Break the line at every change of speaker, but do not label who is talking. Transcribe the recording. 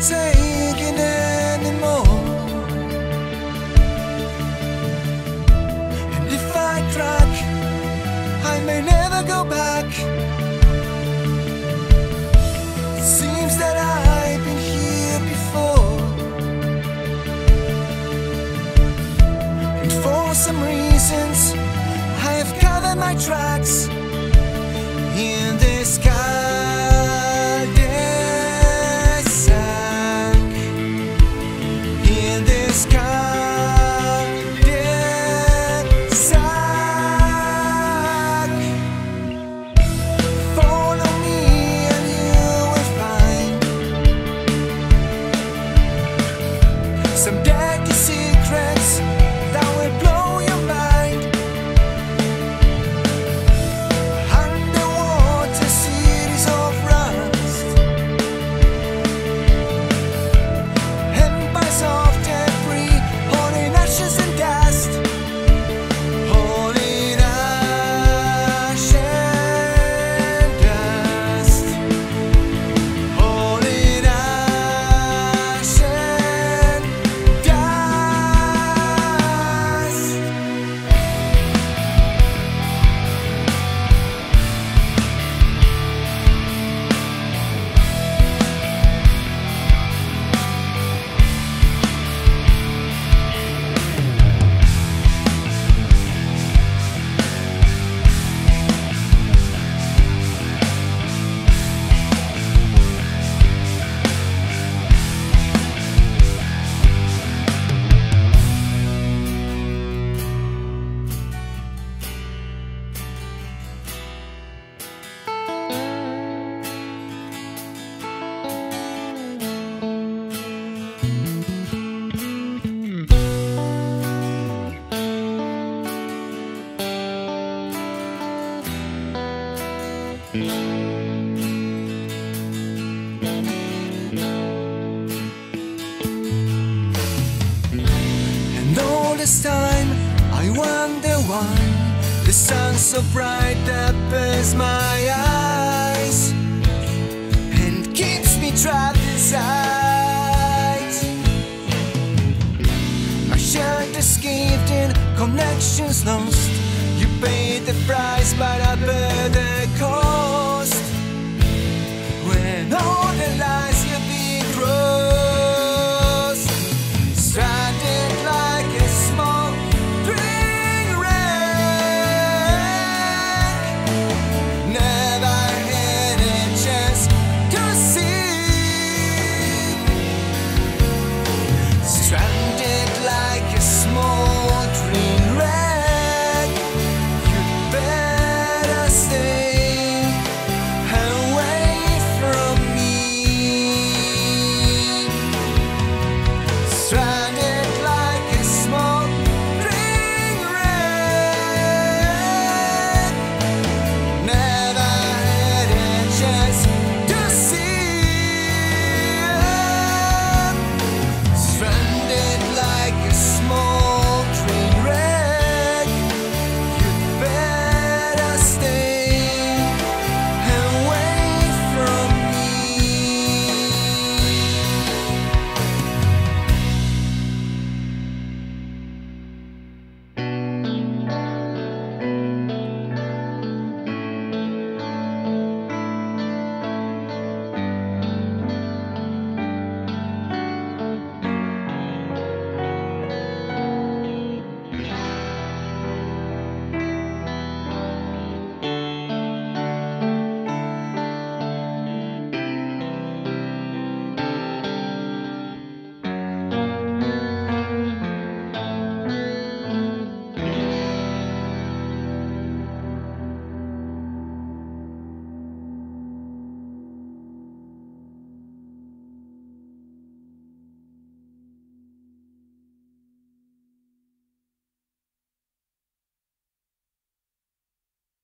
anymore. And if I crack, I may never go back. Seems that I've been here before. And for some reasons, I have covered my tracks And all this time I wonder why the sun's so bright that burns my eyes and keeps me trapped inside. My shirt escaped in connections lost. You paid the price, but I burden torn the lies. try